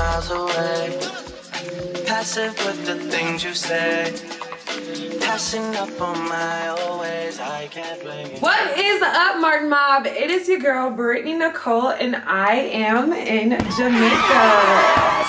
miles away. Passive with the things you say. Passing up on my always, I can't blame you. What is up, Martin Mob? It is your girl, Brittany Nicole, and I am in Jamaica.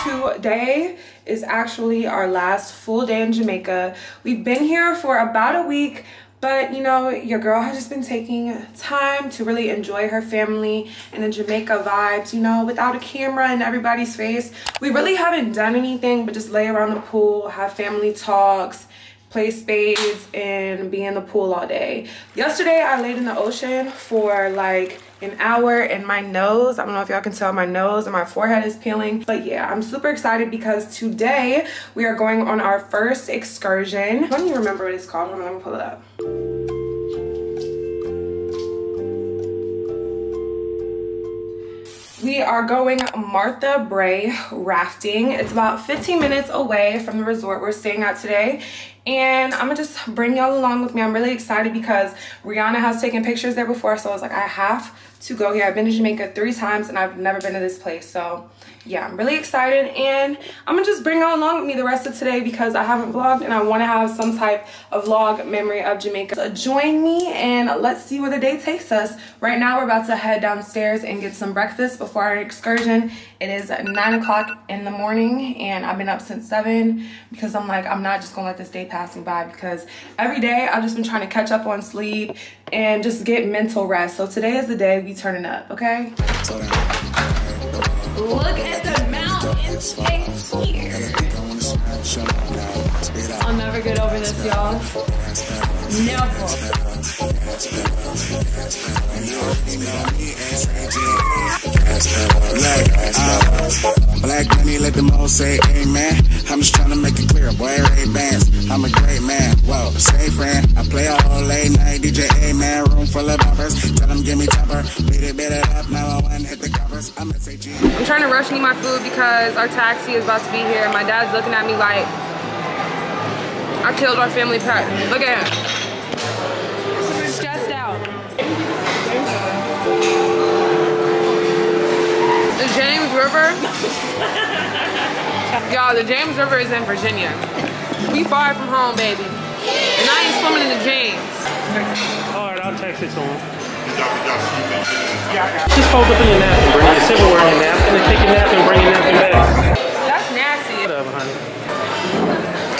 Today is actually our last full day in Jamaica. We've been here for about a week, but you know, your girl has just been taking time to really enjoy her family and the Jamaica vibes, you know, without a camera in everybody's face. We really haven't done anything but just lay around the pool, have family talks, play spades and be in the pool all day. Yesterday I laid in the ocean for like an hour and my nose, I don't know if y'all can tell my nose and my forehead is peeling. But yeah, I'm super excited because today we are going on our first excursion. I don't even remember what it's called. I'm gonna pull it up. We are going Martha Brae rafting. It's about 15 minutes away from the resort we're staying at today. And I'm gonna just bring y'all along with me. I'm really excited because Rihanna has taken pictures there before. So I was like, I have to go here. I've been to Jamaica three times and I've never been to this place. So yeah, I'm really excited and I'm gonna just bring y'all along with me the rest of today because I haven't vlogged and I wanna have some type of vlog memory of Jamaica. So join me and let's see where the day takes us. Right now we're about to head downstairs and get some breakfast before our excursion. It is nine o'clock in the morning and I've been up since seven because I'm like, I'm not just gonna let this day pass me by because every day I've just been trying to catch up on sleep and just get mental rest. So today is the day we turning up, okay? Look at the mountains here. I'll never get over this, y'all. Never. Black, money, let them all say amen. I'm just trying to make it clear, boy, Ray Bans. I'm a great man, whoa, say friend. I play all late night, DJ A-man, room full of boppers. Tell them give me topper, beat it, beat it up, now I want hit the covers. I'ma say G. I'm trying to rush and eat my food because our taxi is about to be here. My dad's looking at me like, I killed our family pet. Look at him. James River. Y'all, the James River is in Virginia. We far from home, baby. And I ain't swimming in the James. All right, I'll text it to him. Just fold up in your napkin, bring your silverware in your napkin, and take your napkin, bring your napkin back. That's nasty. Whatever, honey.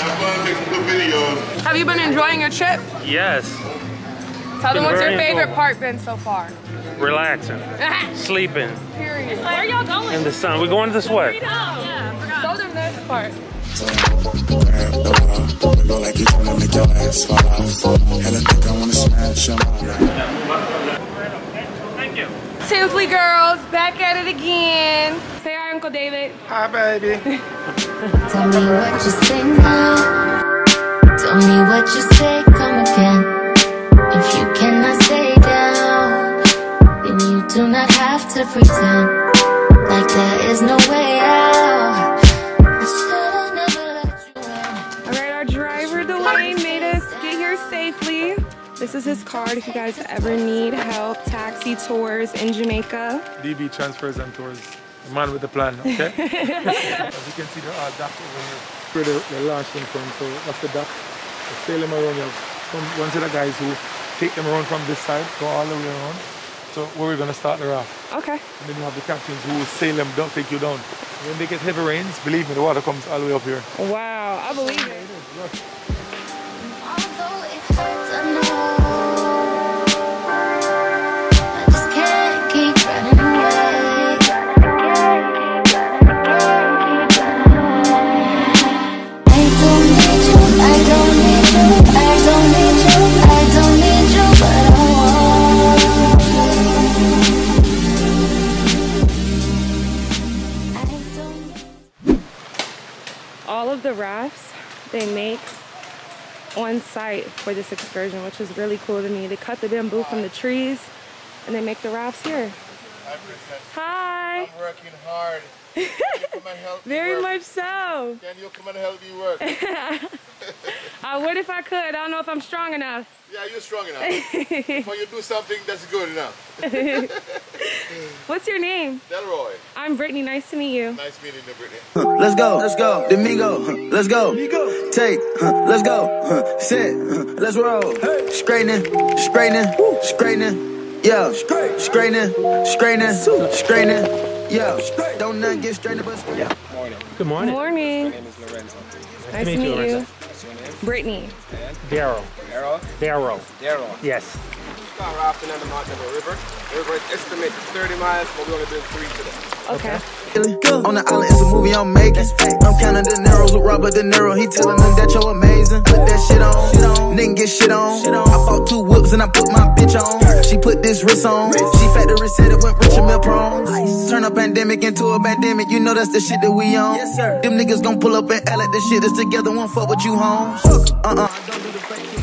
Have fun, take some good videos. Have you been enjoying your trip? Yes, Tell them what's your favorite enjoyable. part been so far. Relaxing, sleeping Period. Where are y'all going? in the sun. We're going to the sweat. Yeah, I forgot. Show them this part. Grab the wall, we go like you tryna make your ass fall off. Hella think I wanna smash 'em all night. Tinsley girls, back at it again. Say hi, Uncle David. Hi, baby. Tell me what you say now. Tell me what you say, come again. If you to pretend like there is no way out. I should've never let you in. All right, our driver Dwayne made us get here safely. This is his card if you guys ever need help, taxi tours in Jamaica. DB transfers and tours. The man with the plan, okay? As you can see, there are docks over here. Where the, the launch came from, so that's the dock. They sail them around. You have some, one set of guys who take them around from this side, go all the way around. So where we're gonna start the raft. Okay. And then you have the captains who will sail them, don't take you down. When they get heavy rains, believe me, the water comes all the way up here. Wow, I believe it. The rafts they make on site for this excursion, which is really cool to me. They cut the bamboo from the trees and they make the rafts here. Hi. I'm working hard. Can you come and help Very work? much so. Can you come and help me work? Uh, I would if I could. I don't know if I'm strong enough. Yeah, you're strong enough. when you do something that's good enough. What's your name? Delroy. I'm Brittany. Nice to meet you. Nice meeting you, Brittany. Huh, Let's go, let's go, Domingo, huh, let's go, Domingo. take, huh, let's go, sit, let's roll, straightening, straightening, straightening, yeah, straightening, straightening, straightening, yeah, don't nothing get strained but strained. Good morning. Good morning. My name is Lorenzo. Nice to meet you. Brittany. Daryl. Daryl. Daryl. Darrow. Yes. Start rafting on the Martin River. The river is estimated 30 miles, but we only been three today. Okay. On the island, it's a movie I'm making. I'm counting the Niro's with Robert De Niro. He telling them that you're amazing. Put that shit on. Nigga get shit on. I bought two whoops and I put my bitch on. She put this wrist on. She factory said it went Richard Mille prom. Turn a pandemic into a pandemic. You know that's the shit that we on. Yes, sir. Them niggas gon' pull up and L at the shit that's together. Won't fuck with you, homes. Uh uh.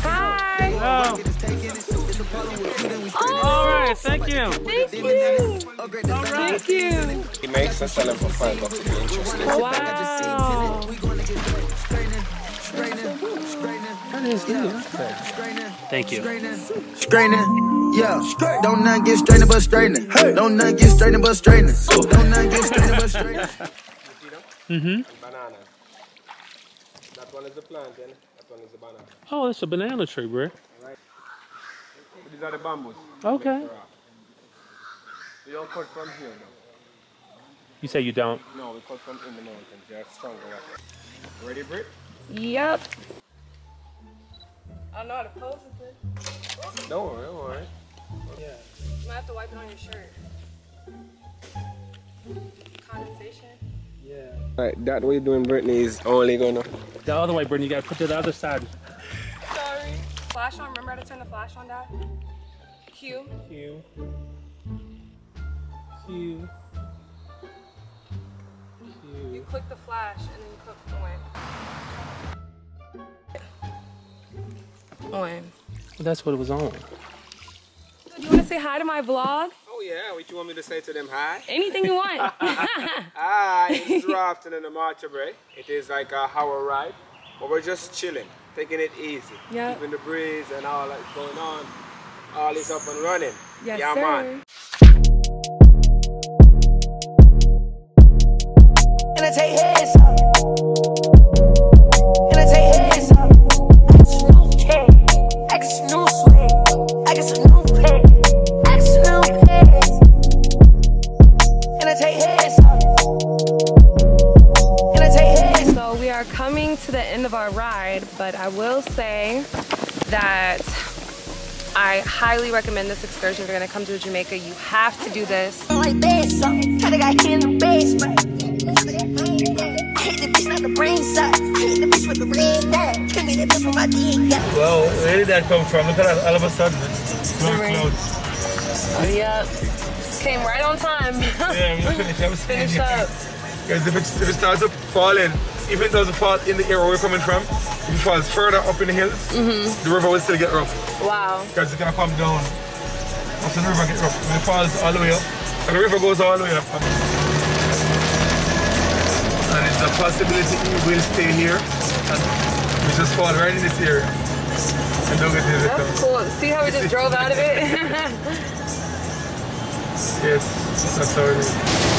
Hi. All right. Thank you. Thank you. Thank you. He makes and sell them for five bucks if you're interested. Wow. Thank you. Straightening, yeah. Don't nothing get strained but straightening. Don't nothing get strained but straightening. Don't nothing get strained but straightening. Mm-hmm. And bananas. That one is the plantain, that one is the banana. Oh, that's a banana tree, bro. These are the bamboos. Okay. We don't cut from here though. You say you don't. No, we cut from in the mountains. They are stronger. Ready, Brit? Yep. I don't know how to pose with this. Don't worry, don't worry. You might have to wipe it on your shirt. Condensation. Yeah. Alright, that way you're doing, Brittany, is only gonna. The other way, Brittany. You gotta put to the other side. Sorry. Flash on. Remember how to turn the flash on, Dad? Q. Q. Q. You click the flash and then you click on. On. That's what it was on. Do you want to say hi to my vlog? Oh yeah, what you want me to say to them? Hi. Anything you want. Hi, it's rafting in the Martha Brae. It is like a hour ride, but we're just chilling, taking it easy, Yeah. keeping the breeze and all that's going on. All is up and running. yes, yeah, sir. man. Highly recommend this excursion. If you're gonna come to Jamaica, you have to do this. like bass up. Kinda got hit in the basement. I hit the bitch like the brain side. I hit the bitch with the red dot. Give me the bitch with my D. Yeah. Well, where did that come from? Look at that, all of a sudden. Dark clouds. Yep. Came right on time. Yeah, we finished. I was Finish up. Because if it, if it starts to fall in, if it doesn't fall in the area where we're coming from, if it falls further up in the hills, mm-hmm. the river will still get rough. Wow. Because it's gonna come down. After the river get rough. It falls all the way up, and the river goes all the way up. And it's a possibility it will stay here and we just fall right in this area. And don't get the That's cool. See how we just drove out of it? Yes, that's how it is.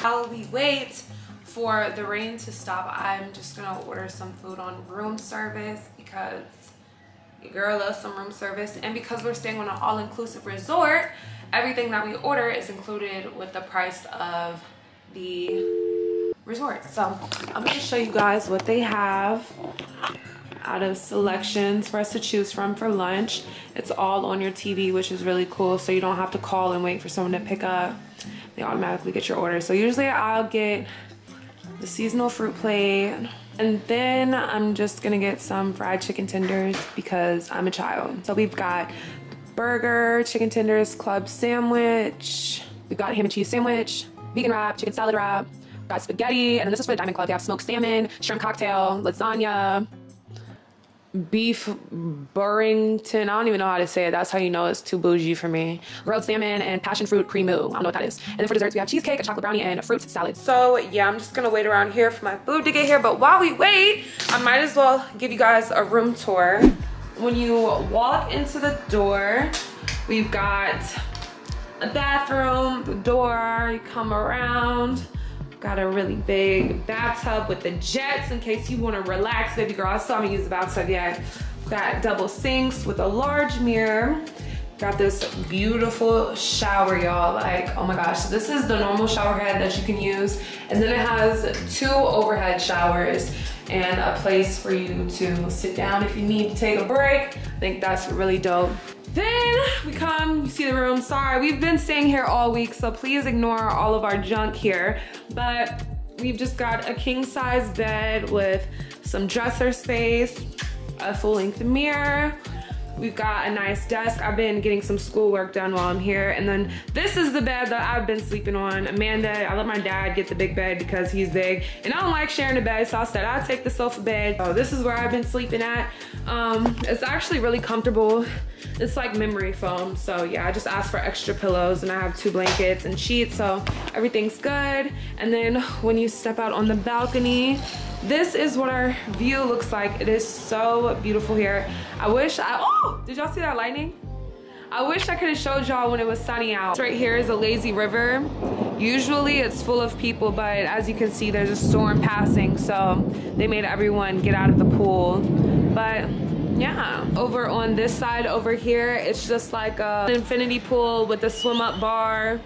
While we wait for the rain to stop, I'm just gonna order some food on room service because your girl loves some room service. And because we're staying on an all-inclusive resort, everything that we order is included with the price of the resort. So I'm gonna show you guys what they have out of selections for us to choose from for lunch. It's all on your TV, which is really cool. So you don't have to call and wait for someone to pick up. They automatically get your order. So usually I'll get the seasonal fruit plate. And then I'm just gonna get some fried chicken tenders because I'm a child. So we've got burger, chicken tenders, club sandwich. We've got ham and cheese sandwich, vegan wrap, chicken salad wrap, got spaghetti, and then this is for the Diamond Club. They have smoked salmon, shrimp cocktail, lasagna, beef burrington. I don't even know how to say it. That's how you know it's too bougie for me. Grilled salmon and passion fruit cream I don't know what that is. And then for desserts, we have cheesecake, a chocolate brownie, and a fruit salad. So yeah, I'm just gonna wait around here for my food to get here. But while we wait, I might as well give you guys a room tour. when you walk into the door, we've got a bathroom, the door, you come around, got a really big bathtub with the jets in case you wanna relax, baby girl. I still haven't used the bathtub yet. Got double sinks with a large mirror. Got this beautiful shower, y'all. Like, oh my gosh. This is the normal shower head that you can use. And then it has two overhead showers and a place for you to sit down if you need to take a break. I think that's really dope. Then we come, you see the room. Sorry, we've been staying here all week, so please ignore all of our junk here. But we've just got a king size bed with some dresser space, a full length mirror. We've got a nice desk. I've been getting some schoolwork done while I'm here. And then this is the bed that I've been sleeping on. Amanda, I let my dad get the big bed because he's big. And I don't like sharing the bed, so I said I'd take the sofa bed. So this is where I've been sleeping at. Um, it's actually really comfortable. It's like memory foam. So yeah, I just asked for extra pillows and I have two blankets and sheets, so everything's good. And then when you step out on the balcony, this is what our view looks like. It is so beautiful here. I wish I, oh, did y'all see that lightning? I wish I could have showed y'all when it was sunny out. Right here is a lazy river. Usually it's full of people, but as you can see, there's a storm passing, so they made everyone get out of the pool. But yeah, over on this side over here, it's just like a infinity pool with a swim up bar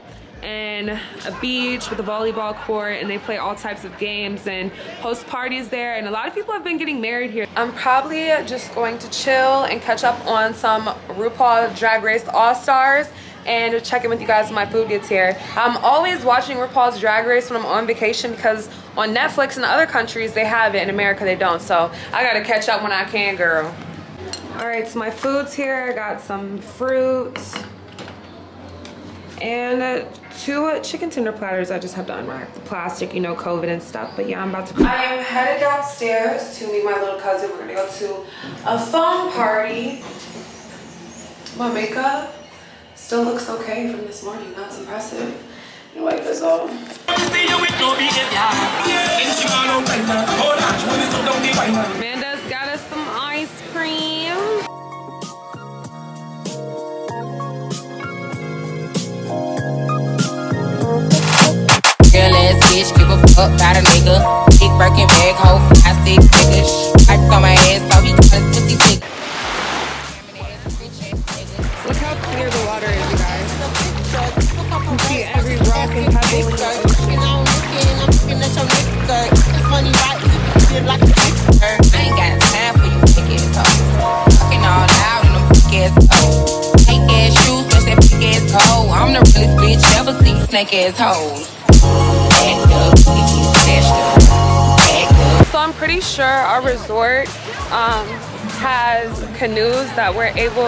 and a beach with a volleyball court and they play all types of games and host parties there and a lot of people have been getting married here. I'm probably just going to chill and catch up on some RuPaul Drag Race All-Stars and check in with you guys when my food gets here. I'm always watching RuPaul's Drag Race when I'm on vacation because on Netflix in other countries they have it, in America they don't. So I gotta catch up when I can, girl. All right, so my food's here. I got some fruit and uh, two uh, chicken tender platters. I just have to unwrap the plastic, you know, COVID and stuff. But yeah, I'm about to. I am headed downstairs to meet my little cousin. We're gonna go to a phone party. My makeup still looks okay from this morning. That's impressive. You wipe this off. Amanda's a fuck about a nigga. Big Birkin bag, hoe, five, six niggas. I on my ass, so he got his pussy sick. Look how clear the water is, you guys. You can see every rock and pebble in the ocean. I ain't got time for you hoes. Fucking all out in them thick ass hoes. Fake ass shoes, plus that big ass hoe. I'm the realest bitch ever seen snake ass hoes. Has canoes that we're able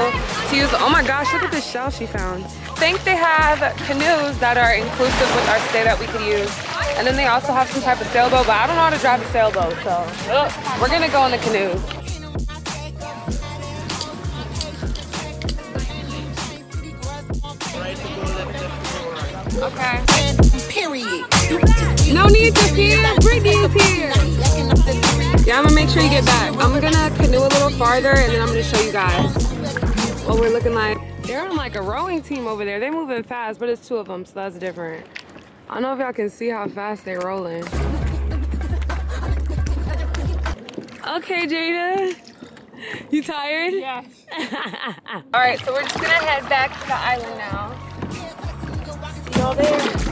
to use. Oh my gosh, look at this shell she found. I think they have canoes that are inclusive with our stay that we could use. And then they also have some type of sailboat, but I don't know how to drive a sailboat, so we're gonna go in the canoes. Okay. Period. No need to pee. Brittany's here. Yeah, I'm gonna make sure you get back. I'm gonna canoe a little farther and then I'm gonna show you guys what we're looking like. They're on like a rowing team over there. They're moving fast, but it's two of them, so that's different. I don't know if y'all can see how fast they're rolling. Okay, Jada. You tired? Yes. All right, so we're just gonna head back to the island now. See y'all there.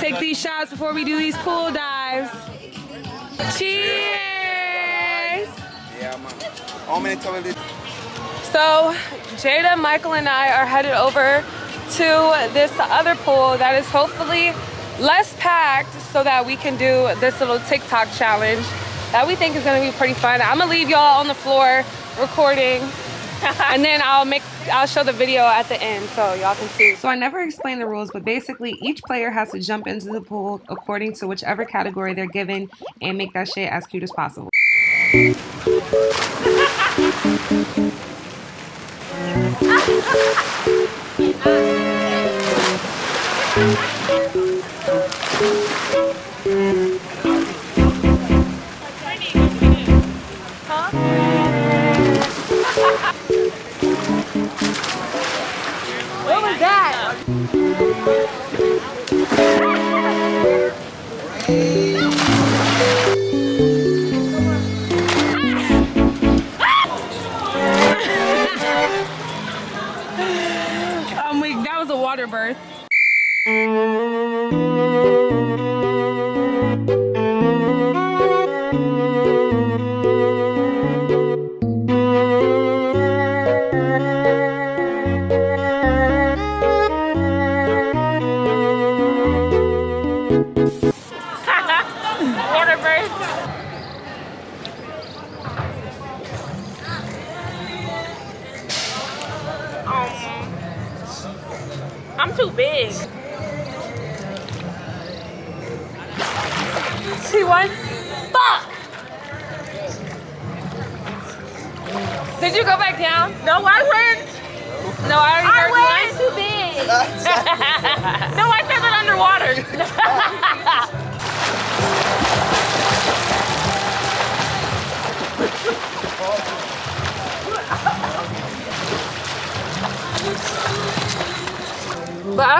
Take these shots before we do these pool dives. Cheers! So, Jada, Michael, and I are headed over to this other pool that is hopefully less packed so that we can do this little TikTok challenge that we think is gonna be pretty fun. I'm gonna leave y'all on the floor recording and then I'll make I'll show the video at the end so y'all can see. So I never explained the rules, but basically each player has to jump into the pool according to whichever category they're given and make that shit as cute as possible.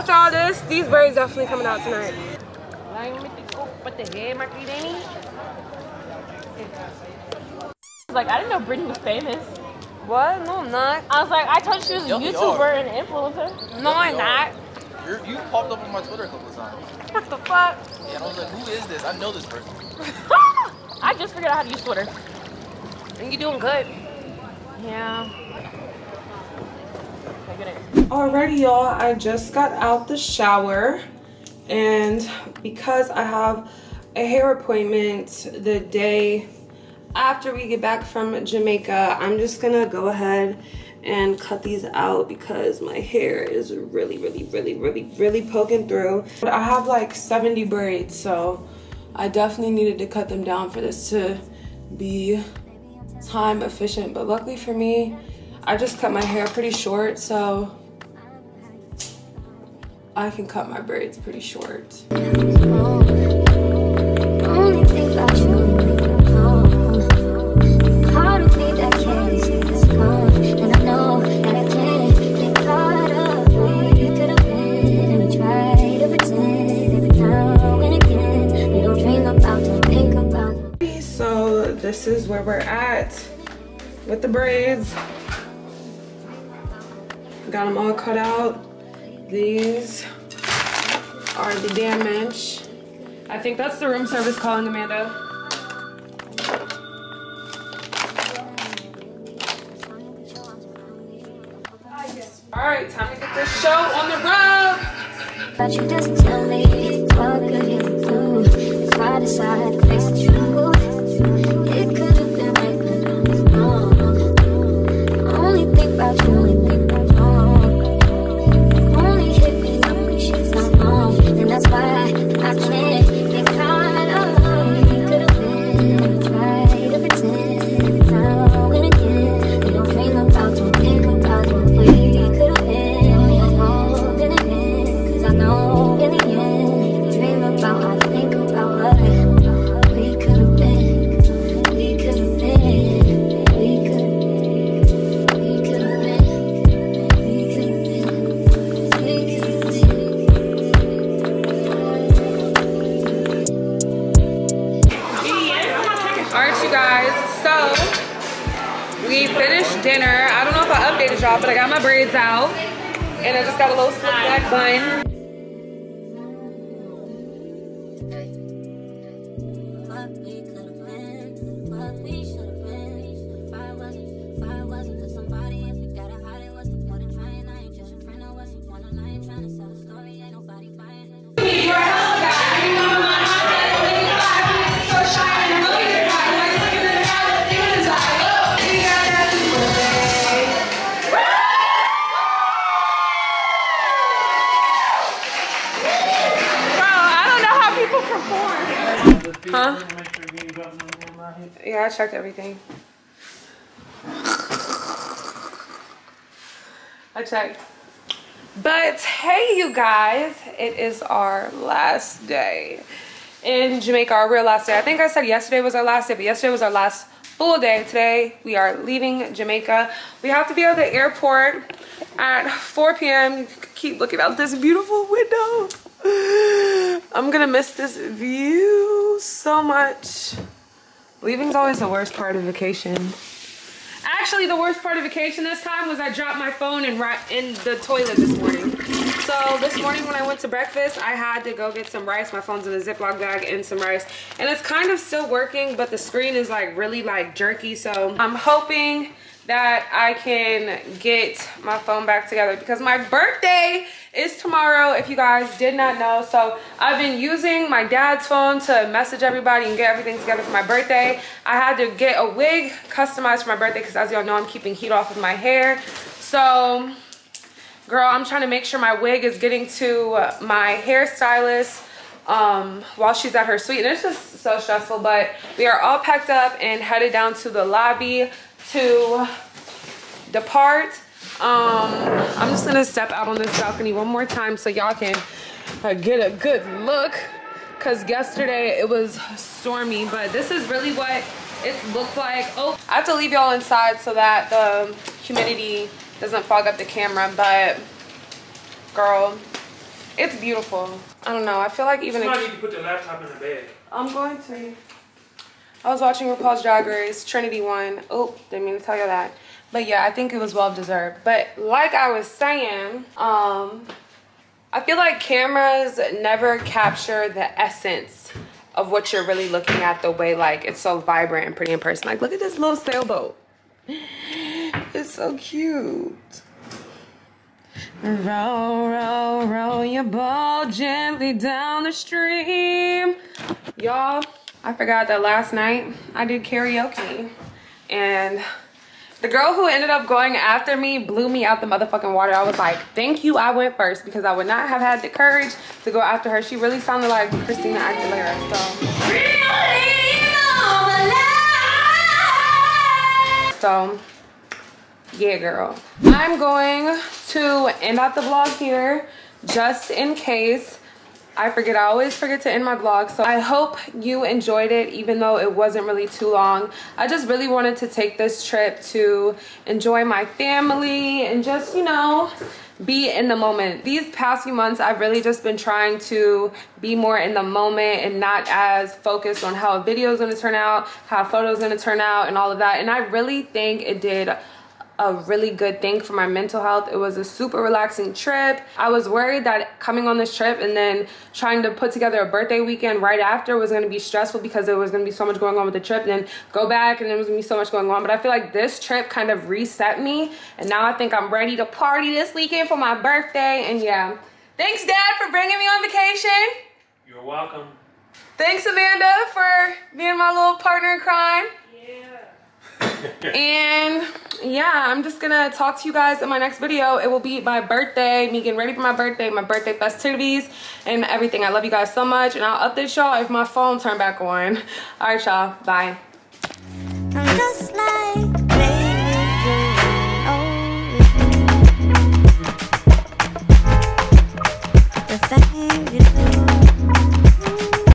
After all this, these birds definitely coming out tonight. Like, I didn't know Brittany was famous. What? No, I'm not. I was like, I told you she was a Yo, YouTuber and an influencer. No, I'm not. You're, you popped up on my Twitter a couple of times. What the fuck? Yeah, I was like, who is this? I know this person. I just figured out how to use Twitter. And you're doing good. Yeah. Alrighty, y'all. I just got out the shower, and because I have a hair appointment the day after we get back from Jamaica, I'm just gonna go ahead and cut these out because my hair is really, really, really, really, really poking through. But I have like 70 braids, so I definitely needed to cut them down for this to be time efficient. But luckily for me, I just cut my hair pretty short, so I can cut my braids pretty short. Only think about you. Hard to beat that candy it's gone. And I know that I can't get caught up where you could have been. And we try to pretend every now and again. We don't dream about, don't think about. So this is where we're at with the braids. Got them all cut out. These are the damage. I think that's the room service calling Amanda. All right, time to get this show on the road. But you just tell me What we could have been, what we should checked everything. I checked. But hey, you guys, it is our last day in Jamaica, our real last day. I think I said yesterday was our last day, but yesterday was our last full day. Today, we are leaving Jamaica. We have to be at the airport at 4 p.m. Keep looking out this beautiful window. I'm gonna miss this view so much. Leaving's always the worst part of vacation. Actually, the worst part of vacation this time was I dropped my phone in, in the toilet this morning. So this morning when I went to breakfast, I had to go get some rice. My phone's in a Ziploc bag and some rice. And it's kind of still working, but the screen is like really like jerky. So I'm hoping that I can get my phone back together because my birthday is tomorrow if you guys did not know. So I've been using my dad's phone to message everybody and get everything together for my birthday. I had to get a wig customized for my birthday because as y'all know I'm keeping heat off of my hair. So girl I'm trying to make sure my wig is getting to my hairstylist um, while she's at her suite. And it's just so stressful but we are all packed up and headed down to the lobby to depart. Um, I'm just gonna step out on this balcony one more time so y'all can uh, get a good look. Cause yesterday it was stormy, but this is really what it looked like. Oh, I have to leave y'all inside so that the humidity doesn't fog up the camera, but girl, it's beautiful. I don't know, I feel like even- You might need to put the laptop in the bag. I'm going to. I was watching RuPaul's Drag Race, Trinity won. Oh, didn't mean to tell you that. But yeah, I think it was well deserved. But like I was saying, um, I feel like cameras never capture the essence of what you're really looking at the way like it's so vibrant and pretty in person. Like look at this little sailboat. It's so cute. Row, row, row your boat gently down the stream. Y'all, I forgot that last night I did karaoke and the girl who ended up going after me blew me out the motherfucking water. I was like, thank you, I went first because I would not have had the courage to go after her. She really sounded like Christina Aguilera, so. So, yeah, girl. I'm going to end out the vlog here just in case I forget. I always forget to end my vlog. So I hope you enjoyed it even though it wasn't really too long. I just really wanted to take this trip to enjoy my family and just, you know, be in the moment. These past few months, I've really just been trying to be more in the moment and not as focused on how a video is gonna turn out, how a photo is gonna turn out and all of that. And I really think it did a really good thing for my mental health. It was a super relaxing trip. I was worried that coming on this trip and then trying to put together a birthday weekend right after was gonna be stressful because there was gonna be so much going on with the trip and then go back and there was gonna be so much going on. But I feel like this trip kind of reset me and now I think I'm ready to party this weekend for my birthday and yeah. Thanks dad for bringing me on vacation. You're welcome. Thanks Amanda for being my little partner in crime. And yeah i'm just gonna talk to you guys in my next video. It will be my birthday me getting ready for my birthday my birthday festivities and everything. I love you guys so much and i'll update y'all if my phone turned back on. All right y'all. Bye